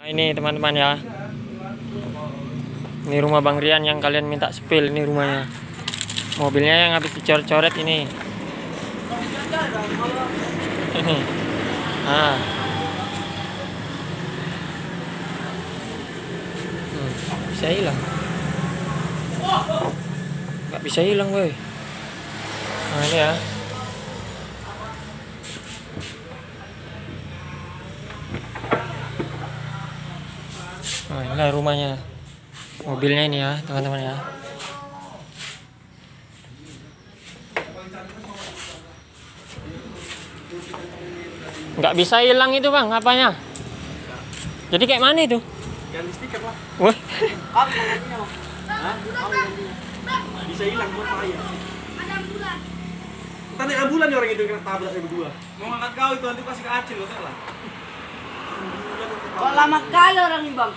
Nah, ini teman-teman ya. Ini rumah Bang Rian yang kalian minta spill ini rumahnya. Mobilnya yang habis dicoret-coret ini. Ah. Hmm, bisa hilang. Nggak bisa hilang, woi. Nah, ini ya. Nah, inilah rumahnya. Mobilnya ini ya, teman-teman ya. Nggak bisa hilang itu bang, apanya? Jadi kayak mana itu? Ganti stiker lah. Wah? Bisa hilang buat. Ntar naik ambulan nih orang itu kena tabrak saya berdua. Mau ngangkat kau itu nanti kasih ke Acil lah. Kok lama kali orang ini bang?